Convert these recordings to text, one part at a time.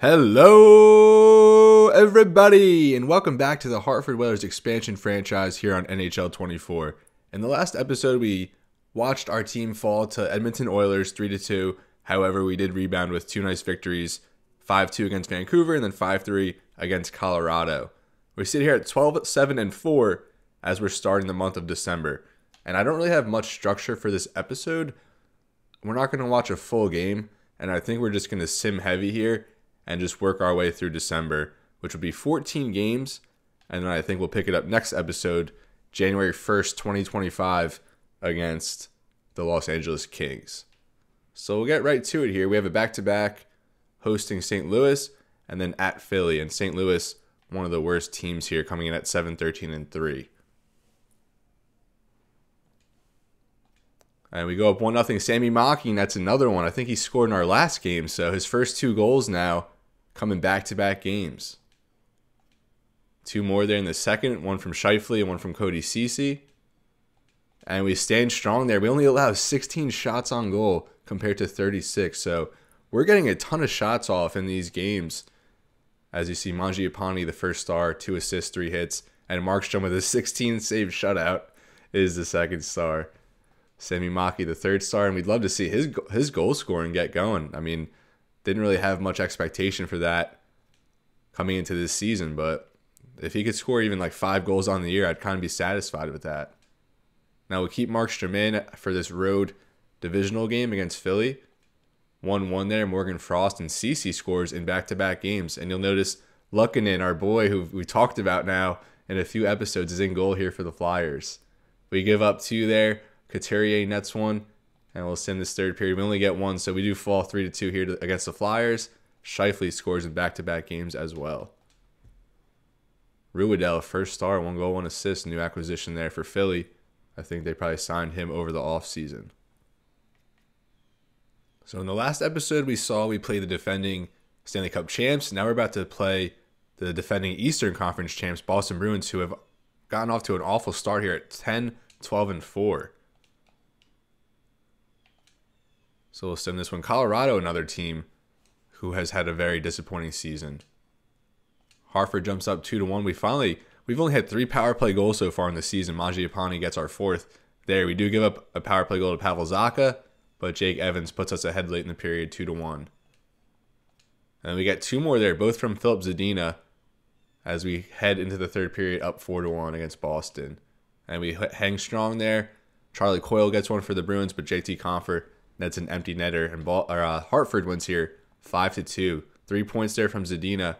Hello, everybody, and welcome back to the Hartford Whalers expansion franchise here on NHL 24. In the last episode, we watched our team fall to Edmonton Oilers 3 2. However, we did rebound with two nice victories 5 2 against Vancouver and then 5 3 against Colorado. We sit here at 12 7 and 4 as we're starting the month of December. And I don't really have much structure for this episode. We're not going to watch a full game, and I think we're just going to sim heavy here and just work our way through December, which will be 14 games. And then I think we'll pick it up next episode, January 1st, 2025, against the Los Angeles Kings. So we'll get right to it here. We have a back to back hosting St. Louis and then at Philly. And St. Louis, one of the worst teams here, coming in at 7 13 and 3. And we go up 1 0. Sammy Mocking, that's another one. I think he scored in our last game. So his first two goals now coming back to back games. Two more there in the second, one from Scheifele and one from Cody Ceci. And we stand strong there. We only allow 16 shots on goal compared to 36. So we're getting a ton of shots off in these games. As you see, Mangiapane, the first star, two assists, three hits. And Markstrom with a 16 save shutout is the second star. Sami Maki, the third star. And we'd love to see his, his goal scoring get going. I mean, didn't really have much expectation for that coming into this season, but if he could score even like five goals on the year, I'd kind of be satisfied with that. Now we keep Markstrom in for this road divisional game against Philly. 1 1 there. Morgan Frost and Ceci scores in back to back games. And you'll notice Luukkonen, our boy who we talked about now in a few episodes, is in goal here for the Flyers. We give up two there. Couturier nets one and we'll send this third period. We only get one, so we do fall three to two here to, against the Flyers. Scheifele scores in back-to-back games as well. Ruhwedel, first star, one goal, one assist, new acquisition there for Philly. I think they probably signed him over the offseason. So in the last episode, we saw we played the defending Stanley Cup champs. Now we're about to play the defending Eastern Conference champs, Boston Bruins, who have gotten off to an awful start here at 10, 12, and 4. So we'll send this one. Colorado, another team who has had a very disappointing season. Hartford jumps up two to one. We finally we've only had three power play goals so far in the season. Mangiapane gets our fourth. There, we do give up a power play goal to Pavel Zacha, but Jake Evans puts us ahead late in the period, two to one. And we get two more there, both from Filip Zadina, as we head into the third period, up four to one against Boston. And we hang strong there. Charlie Coyle gets one for the Bruins, but JT Compher that's an empty netter, and ball, or, uh, Hartford wins here five to two. Three points there from Zadina,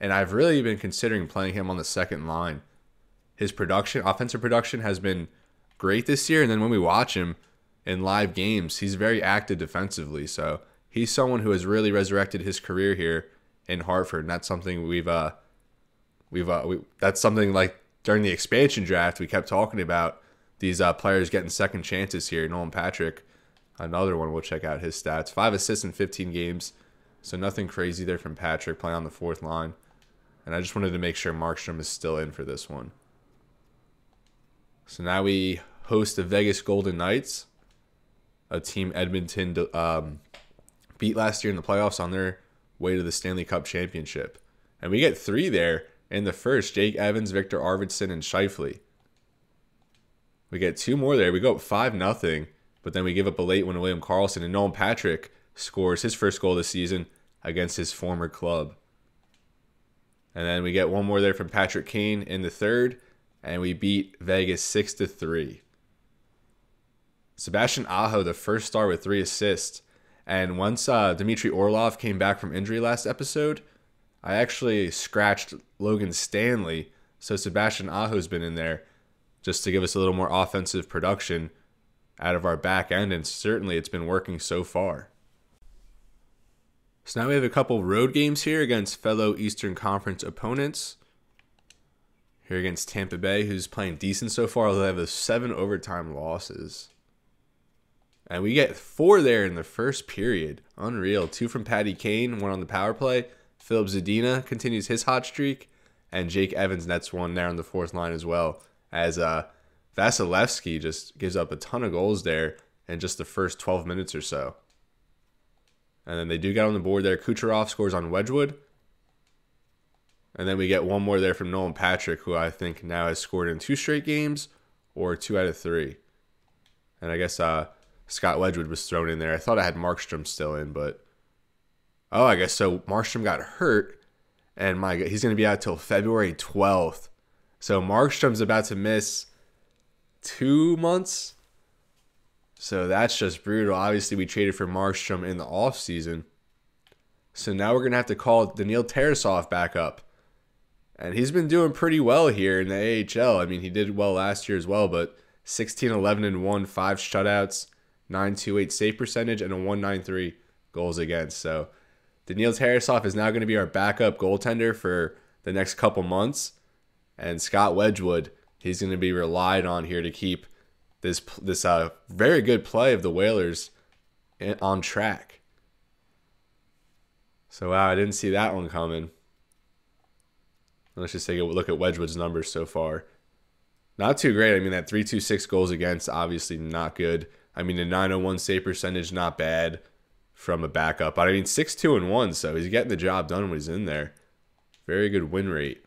and I've really been considering playing him on the second line. His production, offensive production, has been great this year, and then when we watch him in live games, he's very active defensively. So he's someone who has really resurrected his career here in Hartford, and that's something we've uh we've uh we, that's something like during the expansion draft we kept talking about these uh, players getting second chances here. Nolan Patrick Another one we'll check out his stats. Five assists in 15 games. So nothing crazy there from Patrick playing on the fourth line. And I just wanted to make sure Markstrom is still in for this one. So now we host the Vegas Golden Knights, a team Edmonton um, beat last year in the playoffs on their way to the Stanley Cup championship. And we get three there in the first Jake Evans, Viktor Arvidsson, and Scheifele. We get two more there. We go up 5 nothing but then we give up a late one to William Karlsson, and Nolan Patrick scores his first goal this season against his former club. And then we get one more there from Patrick Kane in the third, and we beat Vegas six to three. Sebastian Aho, the first star with three assists. And once uh, Dmitry Orlov came back from injury last episode, I actually scratched Logan Stanley. So Sebastian Aho's been in there just to give us a little more offensive production out of our back end, and certainly it's been working so far. So now we have a couple road games here against fellow Eastern Conference opponents. Here against Tampa Bay, who's playing decent so far, although they have seven overtime losses. And we get four there in the first period. Unreal. Two from Patty Kane, one on the power play. Filip Zadina continues his hot streak. And Jake Evans nets one there on the fourth line as well. As uh, Vasilevskiy just gives up a ton of goals there in just the first 12 minutes or so. And then they do get on the board there. Kucherov scores on Wedgwood. And then we get one more there from Nolan Patrick, who I think now has scored in two straight games or two out of three. And I guess uh, Scott Wedgwood was thrown in there. I thought I had Markstrom still in, but oh, I guess so. Markstrom got hurt, and my he's going to be out till February 12th. So Markstrom's about to miss two months. So that's just brutal. Obviously, we traded for Markstrom in the offseason. So now we're going to have to call Daniil Tarasov back up. And he's been doing pretty well here in the AHL. I mean, he did well last year as well, but 16, 11, and 1, five shutouts, 928 save percentage, and a 193 goals against. So Daniil Tarasov is now going to be our backup goaltender for the next couple months. And Scott Wedgwood, he's going to be relied on here to keep this this uh, very good play of the Whalers on track. So wow, I didn't see that one coming. Let's just take a look at Wedgwood's numbers so far. Not too great. I mean, that 326 goals against, obviously not good. I mean, the 901 save percentage, not bad from a backup. But I mean, 6 2 and 1, so he's getting the job done when he's in there. Very good win rate.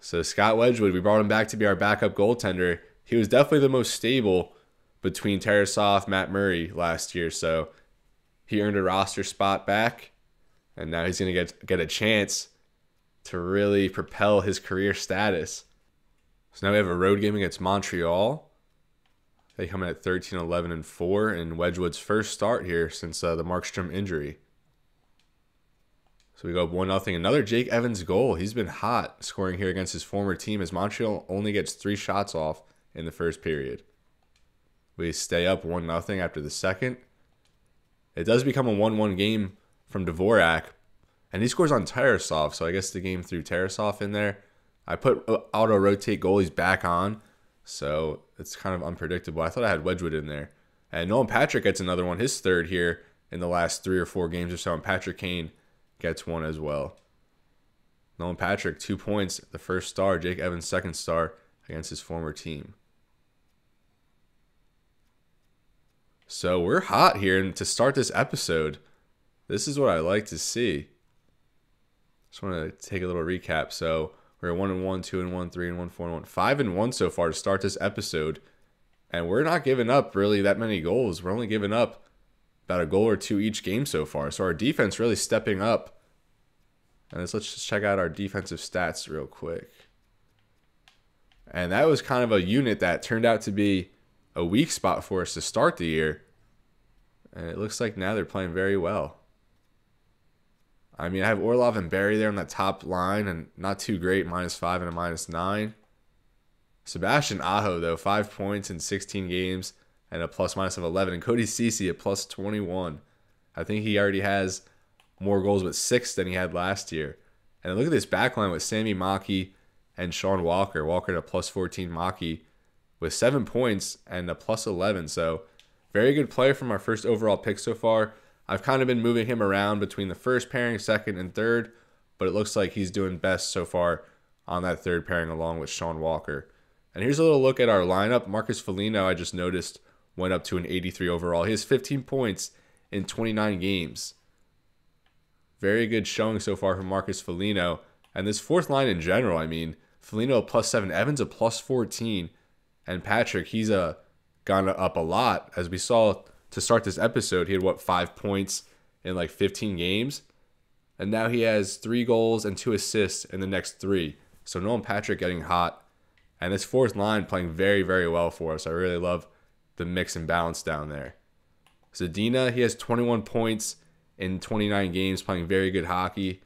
So, Scott Wedgwood, we brought him back to be our backup goaltender. He was definitely the most stable between Tarasov, Matt Murray last year. So, he earned a roster spot back, and now he's going to get get a chance to really propel his career status. So now we have a road game against Montreal. They come in at 13, 11, and 4 in Wedgwood's first start here since uh, the Markstrom injury. So we go up 1 0. Another Jake Evans goal. He's been hot scoring here against his former team as Montreal only gets three shots off in the first period. We stay up 1 0 after the second. It does become a 1 1 game from Dvorak, and he scores on Tarasov, so I guess the game threw Tarasov in there. I put uh, auto rotate goalies back on, so it's kind of unpredictable. I thought I had Wedgwood in there. And Nolan Patrick gets another one, his third here in the last three or four games or so, and Patrick Kane gets one as well. Nolan Patrick, two points, the first star. Jake Evans, second star against his former team. So we're hot here, and to start this episode, this is what I like to see. Just want to take a little recap. So we're one and one, two and one, three and one, four and one, five and one so far to start this episode, and we're not giving up really that many goals. We're only giving up about a goal or two each game so far. So our defense really stepping up. And let's, let's just check out our defensive stats real quick. And that was kind of a unit that turned out to be a weak spot for us to start the year. And it looks like now they're playing very well. I mean, I have Orlov and Barrie there on that top line, and not too great, minus five and a minus nine. Sebastian Aho, though, five points in 16 games and a plus minus of 11. And Cody Ceci at plus 21. I think he already has more goals with six than he had last year. And look at this back line with Sammy Maki and Sean Walker. Walker at a plus 14, Maki with seven points and a plus 11. So, very good player from our first overall pick so far. I've kind of been moving him around between the first pairing, second, and third, but it looks like he's doing best so far on that third pairing along with Sean Walker. And here's a little look at our lineup. Marcus Foligno, I just noticed, went up to an 83 overall. He has 15 points in 29 games. Very good showing so far from Marcus Foligno. And this fourth line in general, I mean, Foligno plus seven, Evans a plus 14, and Patrick, he's a uh, gone up a lot. As we saw to start this episode, he had what five points in like 15 games, and now he has three goals and two assists in the next three. So Nolan Patrick getting hot, and this fourth line playing very very well for us. I really love the mix and balance down there. Zadina, he has 21 points in 29 games, playing very good hockey.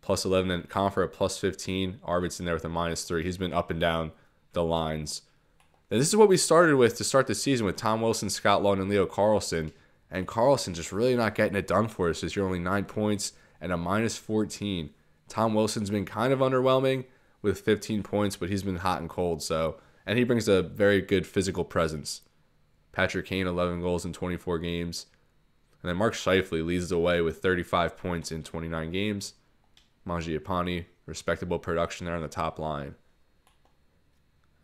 Plus 11 and Compher at plus 15. Arvidsson there with a minus three. He's been up and down the lines and this is what we started with to start the season with Tom Wilson, Scott Long, and Leo Carlsson. And Carlsson just really not getting it done for us. As you're only nine points and a minus 14. Tom Wilson's been kind of underwhelming with 15 points, but he's been hot and cold. So, and he brings a very good physical presence. Patrick Kane, 11 goals in 24 games. And then Mark Scheifele leads the way with 35 points in 29 games. Mangiapane, respectable production there on the top line.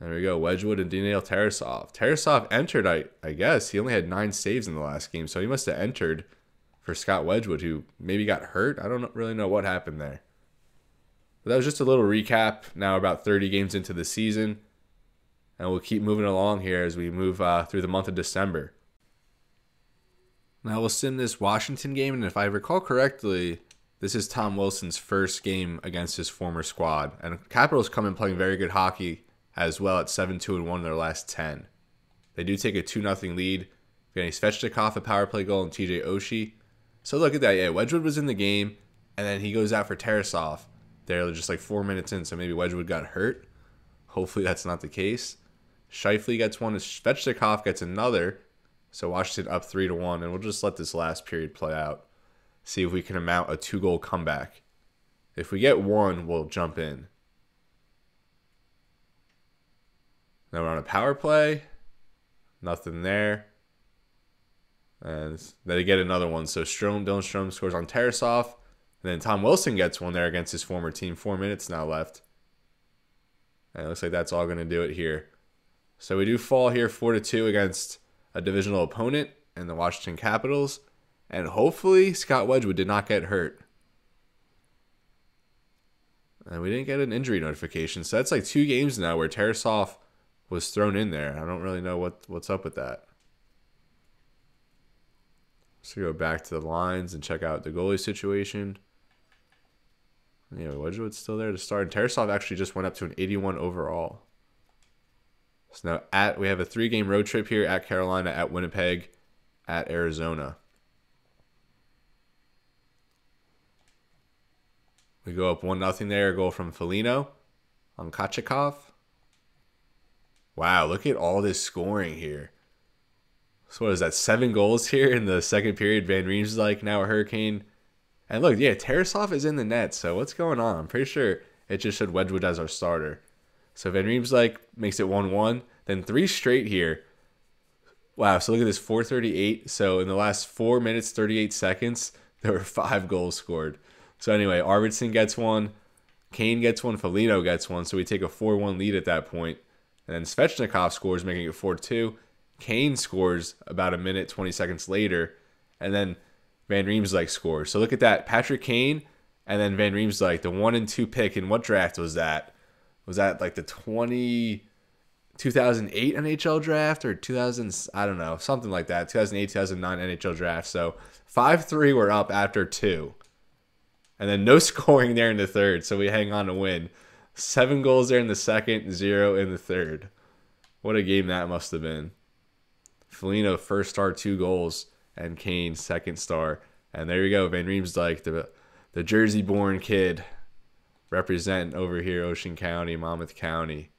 There we go. Wedgwood and Daniil Tarasov. Tarasov entered, I, I guess. He only had nine saves in the last game, so he must have entered for Scott Wedgwood, who maybe got hurt. I don't really know what happened there. But that was just a little recap. Now, about 30 games into the season. And we'll keep moving along here as we move uh, through the month of December. Now, we'll sim this Washington game. And if I recall correctly, this is Tom Wilson's first game against his former squad. And Capitals come in playing very good hockey as well at 7 2 and 1 in their last 10. They do take a 2 0 lead. Getting Svechnikov a power play goal and TJ Oshie. So look at that. Yeah, Wedgwood was in the game, and then he goes out for Tarasov. They're just like four minutes in, so maybe Wedgwood got hurt. Hopefully that's not the case. Scheifele gets one, Svechnikov gets another. So Washington up three to one, and we'll just let this last period play out. See if we can amount a two goal comeback. If we get one, we'll jump in. Now we're on a power play. Nothing there. And then they get another one. So Strome, Dylan Strome scores on Tarasov. And then Tom Wilson gets one there against his former team. Four minutes now left. And it looks like that's all going to do it here. So we do fall here 4 to 2 against a divisional opponent in the Washington Capitals. And hopefully Scott Wedgwood did not get hurt. And we didn't get an injury notification. So that's like two games now where Tarasov was thrown in there. I don't really know what, what's up with that. So go back to the lines and check out the goalie situation. Yeah, Wedgwood's still there to start. And Tarasov actually just went up to an 81 overall. So now at we have a three game road trip here at Carolina, at Winnipeg, at Arizona. We go up one nothing there. Goal from Foligno on Kochetkov. Wow, look at all this scoring here. So what is that? Seven goals here in the second period. Van Riemsdyk is like now a hurricane. And look, yeah, Tarasov is in the net. So what's going on? I'm pretty sure it just showed Wedgwood as our starter. So Van Riemsdyk makes it one one. Then three straight here. Wow. So look at this 438. So in the last four minutes, 38 seconds, there were five goals scored. So anyway, Arvidsson gets one. Kane gets one. Foligno gets one. So we take a 4 1 lead at that point. And then Svechnikov scores, making it 4 2. Kane scores about a minute, 20 seconds later, and then Van Riemsdyk scores. So look at that. Patrick Kane and then Van Riemsdyk, the one and two pick. In what draft was that? Was that like the 20, 2008 NHL draft or 2000, I don't know, something like that. 2008, 2009 NHL draft. So 5 3 were up after two. And then no scoring there in the third. So we hang on to win. Seven goals there in the second, zero in the third. What a game that must have been. Foligno first star, two goals, and Kane second star. And there you go. Van Riemsdyk the the Jersey born kid represent over here Ocean County, Monmouth County.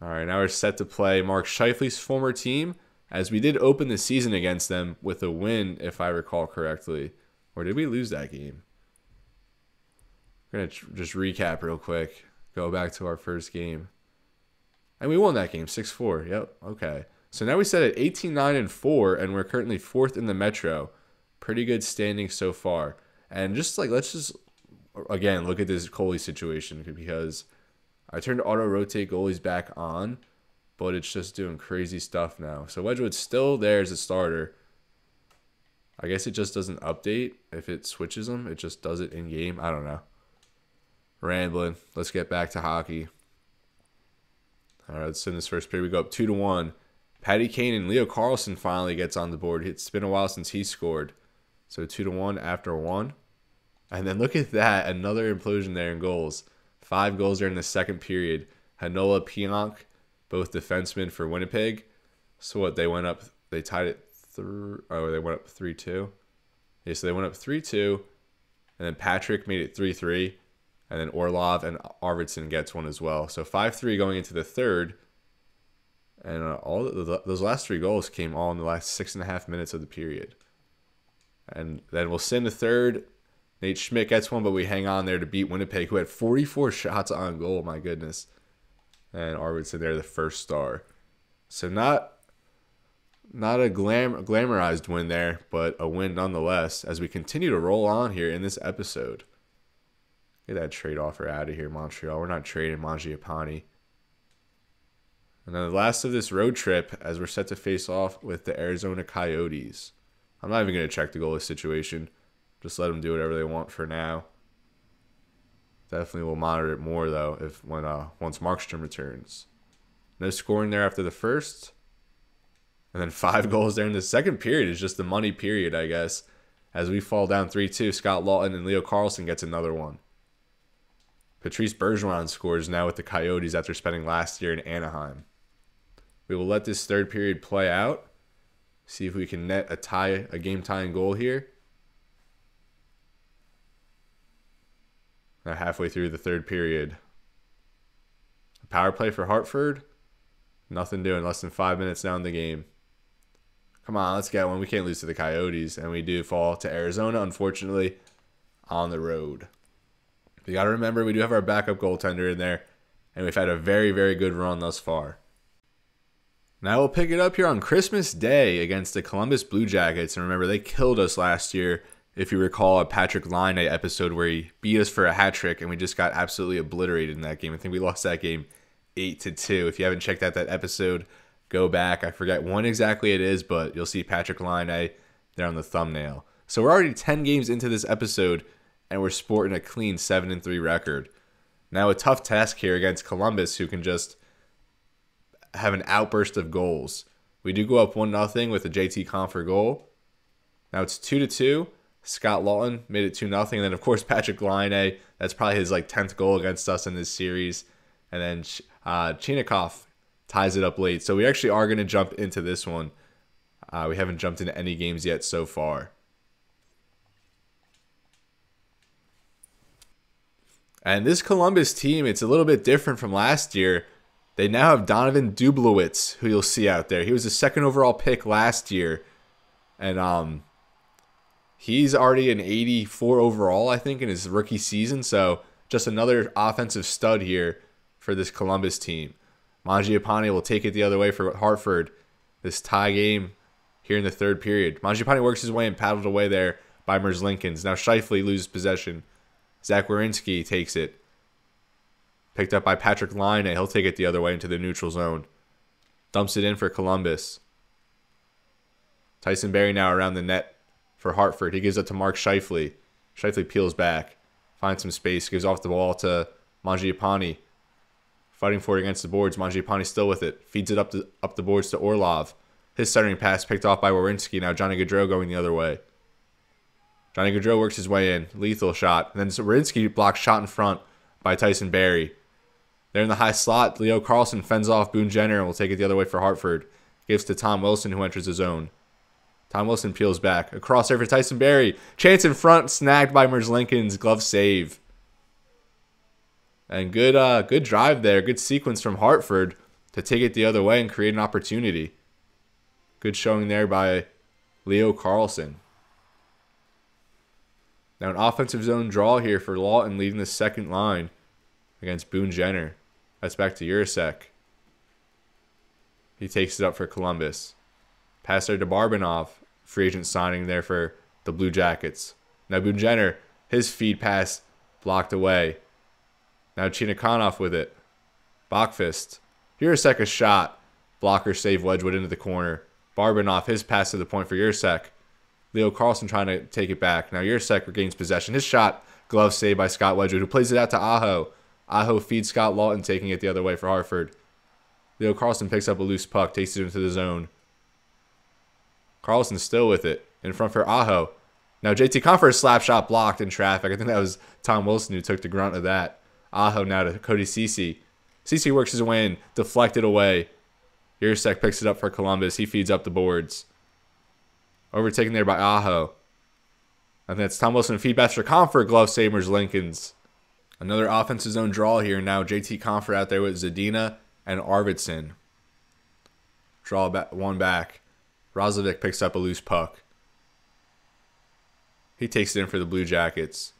All right, now we're set to play Mark Scheifele's former team, as we did open the season against them with a win, if I recall correctly. Or did we lose that game? We're going to just recap real quick. Go back to our first game. And we won that game 6 4. Yep. Okay. So now we set at 18 9 and 4, and we're currently fourth in the Metro. Pretty good standing so far. And just like, let's just, again, look at this goalie situation because I turned auto rotate goalies back on, but it's just doing crazy stuff now. So Wedgwood's still there as a starter. I guess it just doesn't update if it switches them. It just does it in game. I don't know. Rambling. Let's get back to hockey. All right, let's in this first period. We go up two to one. Patty Kane and Leo Carlsson finally gets on the board. It's been a while since he scored. So two to one after one. And then look at that. Another implosion there in goals. Five goals during the second period. Heinola Pionk, both defensemen for Winnipeg. So what they went up they tied it through oh they went up three two. Yeah, so they went up three two. And then Patrick made it three three and then Orlov and Arvidsson gets one as well. So five three going into the third, and uh, all the, those last three goals came all in the last six and a half minutes of the period. And then we'll send the third. Nate Schmidt gets one, but we hang on there to beat Winnipeg, who had 44 shots on goal. My goodness, and Arvidsson there, the first star. So not not a glam glamorized win there, but a win nonetheless. As we continue to roll on here in this episode. Get that trade offer out of here, Montreal. We're not trading Mangiapane. And then the last of this road trip, as we're set to face off with the Arizona Coyotes. I'm not even going to check the goalie situation. Just let them do whatever they want for now. Definitely will monitor it more though if when uh once Markstrom returns. No scoring there after the first. And then five goals there in the second period is just the money period, I guess. As we fall down 3 2, Scott Laughton and Leo Carlsson gets another one. Patrice Bergeron scores now with the Coyotes after spending last year in Anaheim. We will let this third period play out. See if we can net a tie, a game tying goal here. Now halfway through the third period. Power play for Hartford. Nothing doing. Less than five minutes down the game. Come on, let's get one. We can't lose to the Coyotes, and we do fall to Arizona, unfortunately, on the road. You got to remember, we do have our backup goaltender in there, and we've had a very, very good run thus far. Now we'll pick it up here on Christmas Day against the Columbus Blue Jackets. And remember, they killed us last year. If you recall a Patrik Laine episode where he beat us for a hat trick and we just got absolutely obliterated in that game. I think we lost that game eight to two. If you haven't checked out that episode, go back. I forget when exactly it is, but you'll see Patrik Laine there on the thumbnail. So we're already 10 games into this episode and we're sporting a clean 7 and 3 record. Now a tough task here against Columbus who can just have an outburst of goals. We do go up 1 0 with a JT Compher goal. Now it's 2 to 2. Scott Laughton made it 2 0. And then, of course, Patrik Laine. That's probably his like 10th goal against us in this series. And then uh, Chinakhov ties it up late. So we actually are going to jump into this one. Uh, we haven't jumped into any games yet so far. And this Columbus team, it's a little bit different from last year. They now have Donovan Dublowitz, who you'll see out there. He was the second overall pick last year. And um he's already an 84 overall, I think, in his rookie season. So just another offensive stud here for this Columbus team. Mangiapane will take it the other way for Hartford. This tie game here in the third period. Mangiapane works his way and paddled away there by Merzlikins. Now Scheifele loses possession. Zach Werenski takes it. Picked up by Patrik Laine. He'll take it the other way into the neutral zone. Dumps it in for Columbus. Tyson Barrie now around the net for Hartford. He gives it to Mark Scheifele. Scheifele peels back. Finds some space. Gives off the ball to Mangiapane. Fighting for it against the boards. Mangiapane still with it. Feeds it up the, up the boards to Orlov. His centering pass picked off by Werenski. Now Johnny Gaudreau going the other way. Johnny Gaudreau works his way in. Lethal shot. And then Werenski blocks shot in front by Tyson Barrie. There in the high slot, Leo Carlsson fends off Boone Jenner and will take it the other way for Hartford. Gives to Tom Wilson, who enters the zone. Tom Wilson peels back. Across there for Tyson Barrie. Chance in front, snagged by Merzlikins. Glove save. And good uh, good drive there. Good sequence from Hartford to take it the other way and create an opportunity. Good showing there by Leo Carlsson. Now an offensive zone draw here for Laughton leading the second line against Boone Jenner. That's back to Urasek. He takes it up for Columbus. Pass there to Barabanov. Free agent signing there for the Blue Jackets. Now Boone Jenner, his feed pass blocked away. Now Chinakhov with it. Boqvist. Jiricek a shot. Blocker save Wedgwood into the corner. Barabanov, his pass to the point for Jiricek. Leo Carlsson trying to take it back. Now Jiricek regains possession. His shot, glove saved by Scott Wedgwood, who plays it out to Aho. Aho feeds Scott Laughton, taking it the other way for Hartford. Leo Carlsson picks up a loose puck, takes it into the zone. Carlsson still with it in front for Aho. Now JT Compher slap shot blocked in traffic. I think that was Tom Wilson who took the grunt of that. Aho now to Cody Ceci. Ceci works his way in, deflected away. Jiricek picks it up for Columbus. He feeds up the boards. Overtaken there by Aho. Think that's Tom Wilson feedback for Compher. Glove saves Merzlikins. Another offensive zone draw here. Now JT Compher out there with Zadina and Arvidsson. Draw back, one back. Roslovic picks up a loose puck. He takes it in for the Blue Jackets.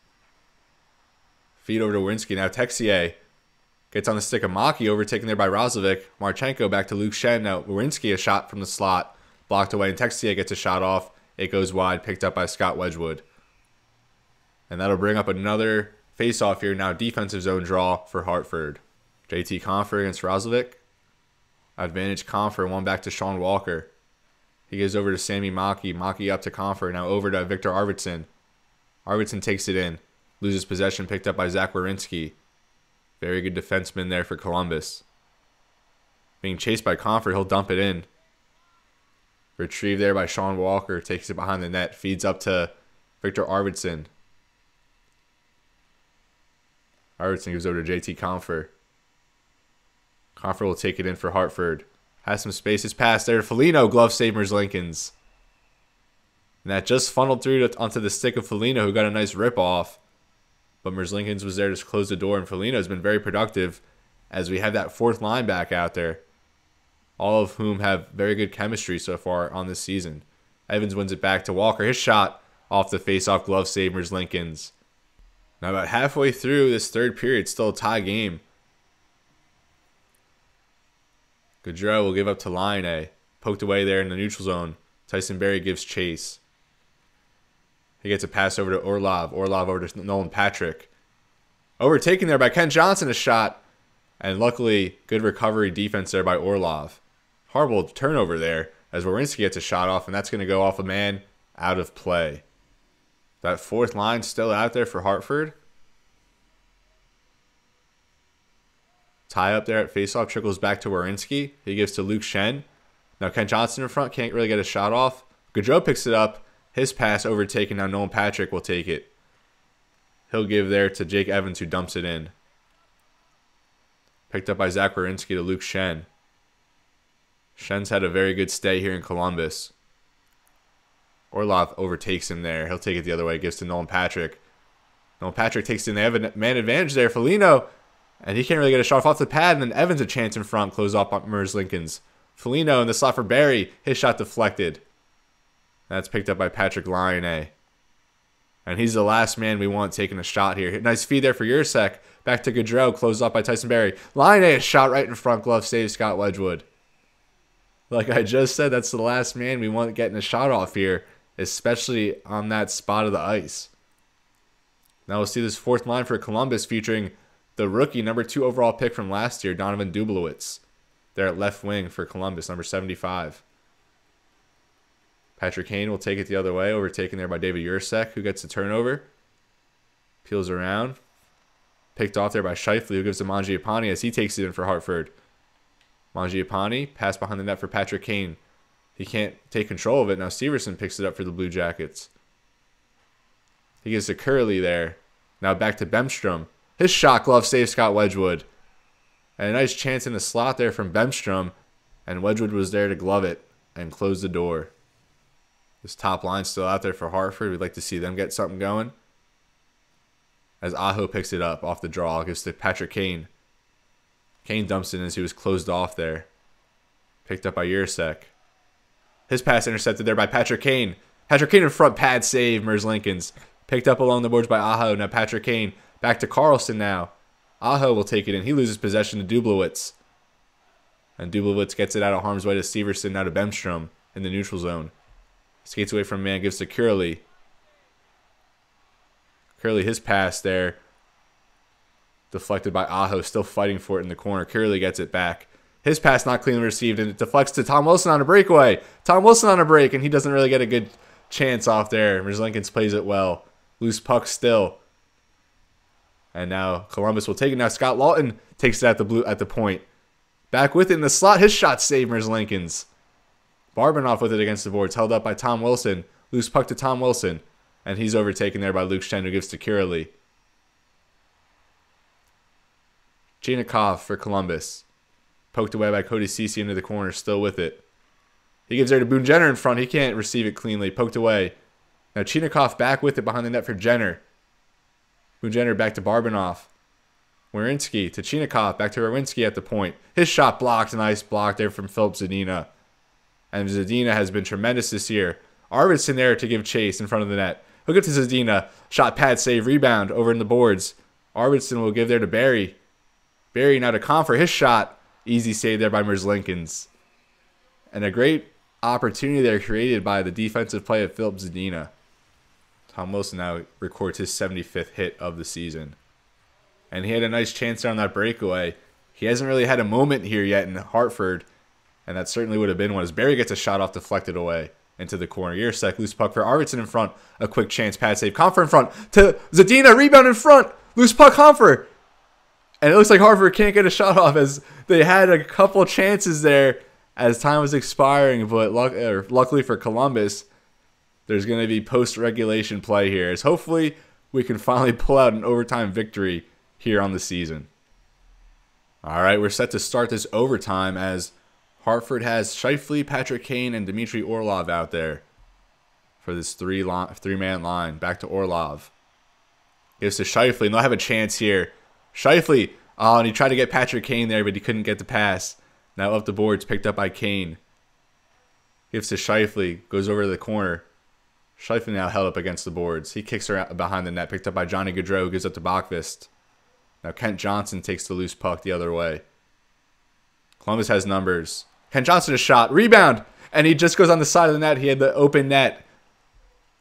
Feed over to Winsky. Now Texier gets on the stick of Maki, overtaken there by Roslovic. Marchenko back to Luke Schenn. Now Winsky a shot from the slot blocked away, and Texier gets a shot off. It goes wide, picked up by Scott Wedgwood. And that'll bring up another face-off here. Now defensive zone draw for Hartford. JT Compher against Roslovic. Advantage Compher, one back to Sean Walker. He gives over to Sammy Maki. Maki up to Compher. Now over to Viktor Arvidsson. Arvidsson takes it in. Loses possession, picked up by Zach Werenski. Very good defenseman there for Columbus. Being chased by Compher, he'll dump it in. Retrieved there by Sean Walker. Takes it behind the net. Feeds up to Viktor Arvidsson. Arvidsson gives over to JT Compher. Compher will take it in for Hartford. Has some spaces past there. Foligno glove saves Merzlikins. And that just funneled through to, onto the stick of Foligno, who got a nice rip off. But Merzlikins was there to close the door, and Foligno has been very productive as we have that fourth line back out there all of whom have very good chemistry so far on this season. Evans wins it back to Walker. His shot off the face-off glove saves Merzlikins. Now about halfway through this third period, still a tie game. Gaudreau will give up to Laine. Eh? Poked away there in the neutral zone. Tyson Barrie gives chase. He gets a pass over to Orlov. Orlov over to Nolan Patrick. Overtaken there by Kent Johnson, a shot. And luckily, good recovery defense there by Orlov horrible turnover there as Werenski gets a shot off, and that's going to go off a man out of play. That fourth line still out there for Hartford. Tie up there at faceoff trickles back to Werenski. He gives to Luke Schenn. Now Kent Johnson in front can't really get a shot off. Gaudreau picks it up. His pass overtaken. Now Nolan Patrick will take it. He'll give there to Jake Evans who dumps it in. Picked up by Zach Werenski to Luke Schenn. Schenn's had a very good stay here in Columbus. Orlov overtakes him there. He'll take it the other way, gives to Nolan Patrick. Nolan Patrick takes in. They have a man advantage there. Foligno, and he can't really get a shot off the pad. And then Evans a chance in front, close off on Lincoln's. Foligno in the slot for Barrie. His shot deflected. That's picked up by Patrik Laine. And he's the last man we want taking a shot here. Nice feed there for Jiricek. Back to Gaudreau, closed off by Tyson Barrie. Laine a shot right in front glove, saves Scott Wedgwood. Like I just said, that's the last man we want getting a shot off here, especially on that spot of the ice. Now we'll see this fourth line for Columbus featuring the rookie number two overall pick from last year, Donovan Dublowitz. They're at left wing for Columbus, number 75. Patrick Kane will take it the other way, overtaken there by David Jiricek, who gets the turnover. Peels around. Picked off there by Scheifele, who gives to Mangiapane as he takes it in for Hartford. Mangiapane, pass behind the net for Patrick Kane. He can't take control of it. Now Severson picks it up for the Blue Jackets. He gets to Curley there. Now back to Bemstrom. His shot glove saves Scott Wedgwood. And a nice chance in the slot there from Bemstrom. And Wedgwood was there to glove it and close the door. This top line still out there for Hartford. We'd like to see them get something going. As Aho picks it up off the draw, gives to Patrick Kane. Kane dumps it in as he was closed off there. Picked up by Jiricek. His pass intercepted there by Patrick Kane. Patrick Kane in front pad save, Merzlikins. Picked up along the boards by Aho. Now Patrick Kane back to Carlsson now. Aho will take it in. He loses possession to Dublowitz. And Dublowitz gets it out of harm's way to Severson, now to Bemstrom in the neutral zone. Skates away from man, gives to Curley. Curley, his pass there deflected by Aho, still fighting for it in the corner. Curley gets it back. His pass not cleanly received, and it deflects to Tom Wilson on a breakaway. Tom Wilson on a break, and he doesn't really get a good chance off there. Merzlikins plays it well. Loose puck still. And now Columbus will take it. Now Scott Laughton takes it at the blue at the point. Back with it in the slot. His shot saved Merzlikins. Barabanov with it against the boards, held up by Tom Wilson. Loose puck to Tom Wilson. And he's overtaken there by Luke Schenn, who gives to Curley. Chinakhov for Columbus. Poked away by Cody Ceci into the corner, still with it. He gives there to Boone Jenner in front. He can't receive it cleanly. Poked away. Now Chinakhov back with it behind the net for Jenner. Jenner back to Barabanov. Werenski to Chinakhov. Back to Werenski at the point. His shot blocked. Nice block there from Filip Zadina. And Zadina has been tremendous this year. Arvidsson there to give chase in front of the net. Hook up to Zadina. Shot pad save. Rebound over in the boards. Arvidsson will give there to Barrie. Barrie now to Compher his shot. Easy save there by Merzlikins. And a great opportunity there created by the defensive play of Filip Zadina. Tom Wilson now records his 75th hit of the season. And he had a nice chance there on that breakaway. He hasn't really had a moment here yet in Hartford. And that certainly would have been one as Barrie gets a shot off deflected away into the corner. Yersek, loose puck for Arvidsson in front. A quick chance, pad save. Compher in front to Zadina. Rebound in front. Loose puck, Compher. And it looks like Hartford can't get a shot off as they had a couple chances there as time was expiring. But luck, luckily for Columbus, there's going to be post regulation play here. As hopefully we can finally pull out an overtime victory here on the season. All right, we're set to start this overtime as Hartford has Scheifele, Patrick Kane, and Dmitry Orlov out there for this three line, three man line. Back to Orlov. Gives to Scheifele, and they'll have a chance here. Scheifele, oh, and he tried to get Patrick Kane there, but he couldn't get the pass. Now up the boards, picked up by Kane. Gives to Scheifele, goes over to the corner. Scheifele now held up against the boards. He kicks her out behind the net, picked up by Johnny Gaudreau, gives up to Boqvist. Now Kent Johnson takes the loose puck the other way. Columbus has numbers. Kent Johnson a shot, rebound, and he just goes on the side of the net. He had the open net,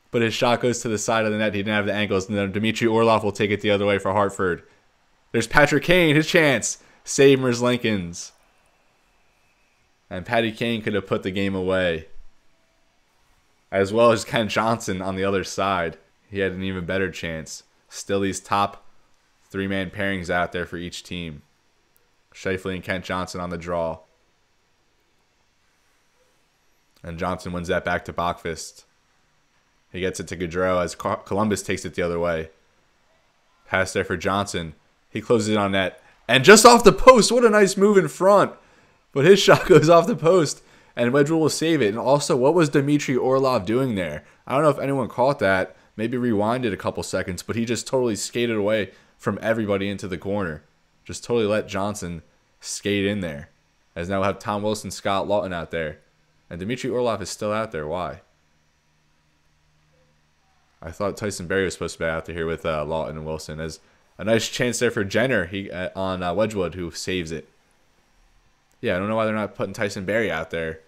but his shot goes to the side of the net. He didn't have the angles, and then Dmitry Orlov will take it the other way for Hartford. There's Patrick Kane, his chance. Save Lincolns. And Patty Kane could have put the game away. As well as Kent Johnson on the other side. He had an even better chance. Still these top three man pairings out there for each team. Scheifele and Kent Johnson on the draw. And Johnson wins that back to Boqvist. He gets it to Gaudreau as Columbus takes it the other way. Pass there for Johnson. He closes it on net. And just off the post, what a nice move in front. But his shot goes off the post, and Wedgwood will save it. And also, what was Dmitry Orlov doing there? I don't know if anyone caught that. Maybe rewinded a couple seconds, but he just totally skated away from everybody into the corner. Just totally let Johnson skate in there. As now we have Tom Wilson, Scott Laughton out there. And Dmitry Orlov is still out there. Why? I thought Tyson Barrie was supposed to be out there here with uh, Laughton and Wilson. As a nice chance there for Jenner he uh, on uh, Wedgwood, who saves it. Yeah, I don't know why they're not putting Tyson Barrie out there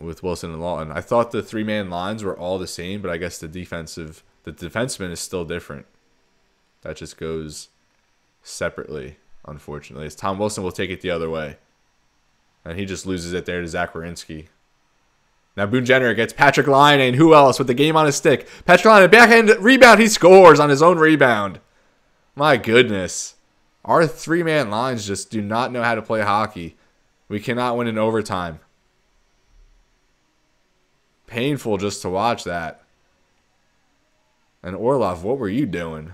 with Wilson and Laughton. I thought the three man lines were all the same, but I guess the defensive the defenseman is still different. That just goes separately, unfortunately. As Tom Wilson will take it the other way. And he just loses it there to Zach. Now Boone Jenner gets Patrik Laine, and who else with the game on his stick? Patrik Laine, backhand rebound, he scores on his own rebound. My goodness. Our three man lines just do not know how to play hockey. We cannot win in overtime. Painful just to watch that. And Orlov, what were you doing?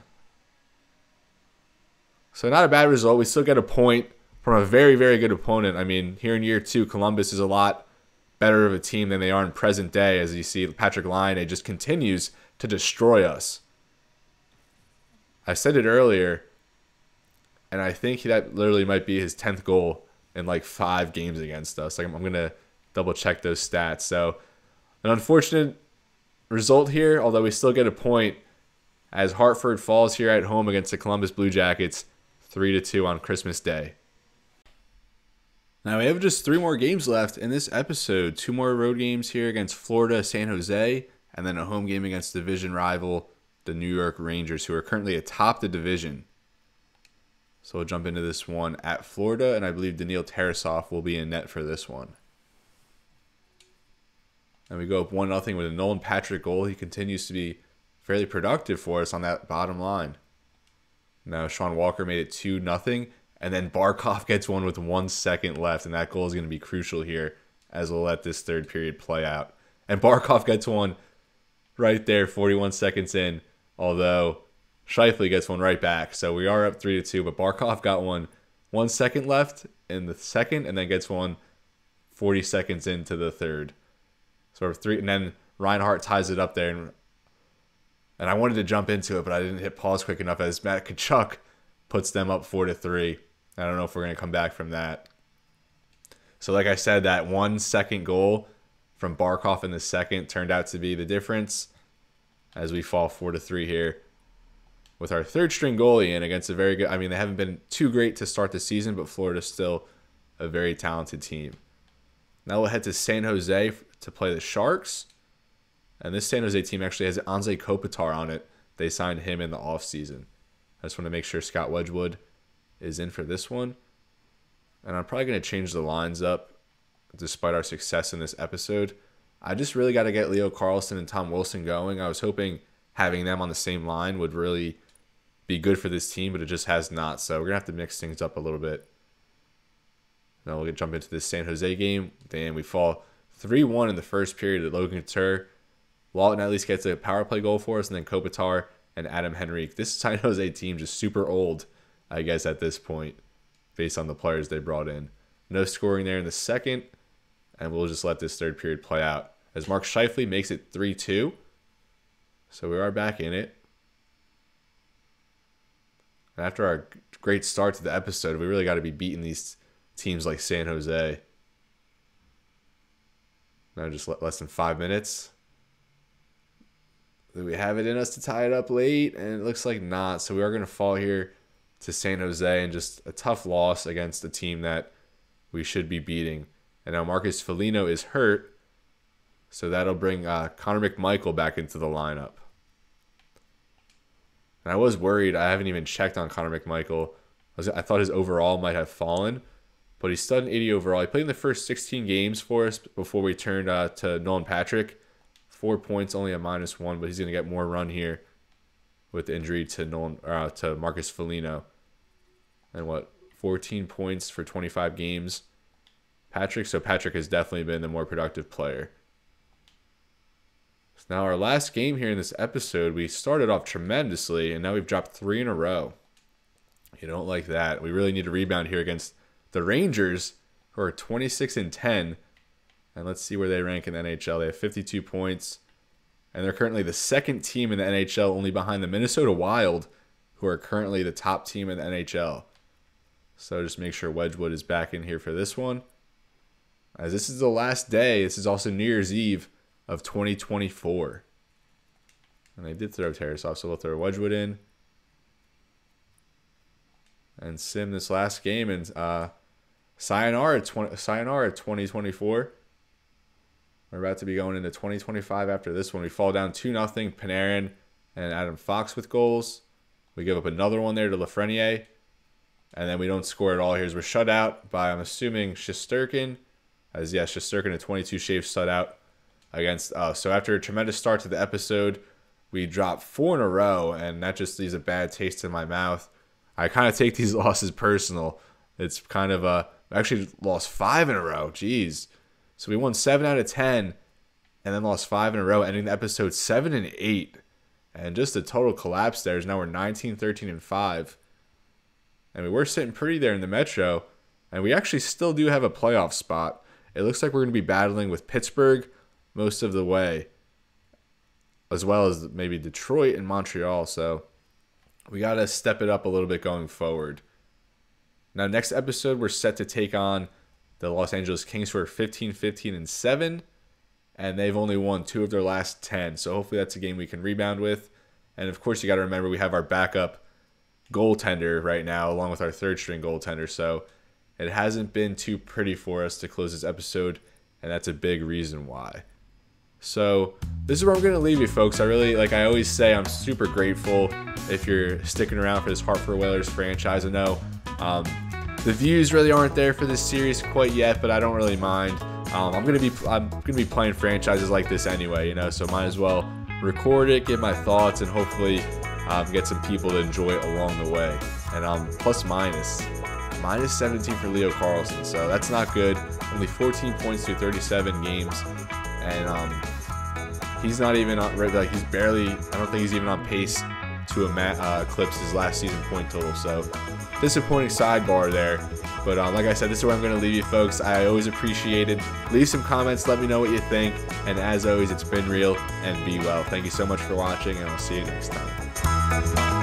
So not a bad result. We still get a point from a very, very good opponent. I mean, here in year two, Columbus is a lot better of a team than they are in present day. As you see, Patrik Laine just continues to destroy us. I said it earlier and I think that literally might be his tenth goal in like five games against us. Like I'm, I'm gonna double check those stats. So an unfortunate result here, although we still get a point as Hartford falls here at home against the Columbus Blue Jackets, three to two on Christmas Day. Now we have just three more games left in this episode. Two more road games here against Florida, San Jose, and then a home game against division rival, the New York Rangers, who are currently atop the division. So we'll jump into this one at Florida, and I believe Daniil Tarasov will be in net for this one. And we go up 1 0 with a Nolan Patrick goal. He continues to be fairly productive for us on that bottom line. Now, Sean Walker made it 2 0, and then Barkov gets one with one second left, and that goal is going to be crucial here as we'll let this third period play out. And Barkov gets one right there, 41 seconds in, although Scheifele gets one right back. So we are up three to two, but Barkov got one one second left in the second, and then gets one 40 seconds into the third. Of three, and then Reinhart ties it up there, and and I wanted to jump into it, but I didn't hit pause quick enough as Matt Tkachuk puts them up four to three. I don't know if we're gonna come back from that. So, like I said, that one second goal from Barkov in the second turned out to be the difference as we fall four to three here with our third string goalie in against a very good. I mean, they haven't been too great to start the season, but Florida's still a very talented team. Now we'll head to San Jose to play the Sharks. And this San Jose team actually has Anze Kopitar on it. They signed him in the offseason. I just want to make sure Scott Wedgwood is in for this one. and I'm probably going to change the lines up despite our success in this episode. I just really got to get Leo Carlsson and Tom Wilson going. I was hoping having them on the same line would really be good for this team, but it just has not. So we're to have to mix things up a little bit. Now we'll jump into this San Jose game. Damn, we fall 3 1 in the first period at Logan Couture. Laughton at least gets a power play goal for us, and then Kopitar and Adam Henrique. This San Jose team just super old, I guess, at this point, based on the players they brought in. No scoring there in the second, and we'll just let this third period play out. As Mark Scheifele makes it 3 2. So we are back in it. And after our great start to the episode, we really got to be beating these teams like San Jose. Now just less than five minutes. Do we have it in us to tie it up late? And it looks like not. So we are going to fall here to San Jose and just a tough loss against a team that we should be beating. And now Marcus Foligno is hurt. So that'll bring uh, Connor McMichael back into the lineup. And I was worried. I haven't even checked on Connor McMichael. I, was, I thought his overall might have fallen, but he's still an 80 overall. He played in the first 16 games for us before we turned uh, to Nolan Patrick. Four points, only a minus one, but he's going to get more run here with injury to Nolan uh, to Marcus Foligno. And what 14 points for 25 games. Patrick, so Patrick has definitely been the more productive player. Now, our last game here in this episode, we started off tremendously, and now we've dropped three in a row. You don't like that. We really need a rebound here against the Rangers, who are 26 and 10. And let's see where they rank in the NHL. They have 52 points, and they're currently the second team in the NHL, only behind the Minnesota Wild, who are currently the top team in the NHL. So just make sure Wedgwood is back in here for this one. As this is the last day, this is also New Year's Eve of 2024. And they did throw Tarasov, so they'll throw Wedgwood in. And sim this last game and uh, sayonara, 20, sayonara 2024. We're about to be going into 2025 after this one. We fall down 2 0. Panarin and Adam Fox with goals. We give up another one there to Lafreniere. And then we don't score at all here. We're shut out by, I'm assuming, Shesterkin. As yes, Shesterkin, a 22 shave shutout against us. So after a tremendous start to the episode, we dropped four in a row, and that just leaves a bad taste in my mouth. I kind of take these losses personal. It's kind of a actually lost five in a row. Jeez. So we won seven out of ten, and then lost five in a row, ending the episode seven and eight, and just a total collapse there. Now we're 19, 13, and five, and we were sitting pretty there in the Metro, and we actually still do have a playoff spot. It looks like we're going to be battling with Pittsburgh most of the way, as well as maybe Detroit and Montreal. So we got to step it up a little bit going forward. Now, next episode, we're set to take on the Los Angeles Kings, who are 15, 15, and 7, and they've only won two of their last 10. So hopefully that's a game we can rebound with. And of course, you got to remember we have our backup goaltender right now, along with our third string goaltender. So it hasn't been too pretty for us to close this episode, and that's a big reason why. So this is where I'm gonna leave you, folks. I really, like I always say, I'm super grateful if you're sticking around for this Hartford Whalers franchise. I know um, the views really aren't there for this series quite yet, but I don't really mind. Um, I'm gonna be I'm gonna be playing franchises like this anyway, you know, so might as well record it, get my thoughts, and hopefully um, get some people to enjoy it along the way. And um, plus minus minus 17 for Leo Carlsson, so that's not good. Only 14 points through 37 games and um, he's not even on like he's barely. I don't think he's even on pace to uh, eclipse his last season point total. So disappointing sidebar there. But um, like I said, this is where I'm going to leave you, folks. I always appreciate it. Leave some comments. Let me know what you think. And as always, it's been real and be well. Thank you so much for watching, and I'll see you next time.